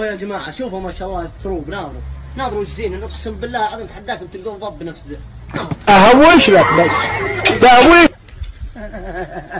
طيب يا جماعة شوفوا ما شاء الله الثروب ناظروا. ناظروا الزين أقسم بالله العظيم تحداكم تلقون ضب نفس ذا اهوش لك بس. تهويش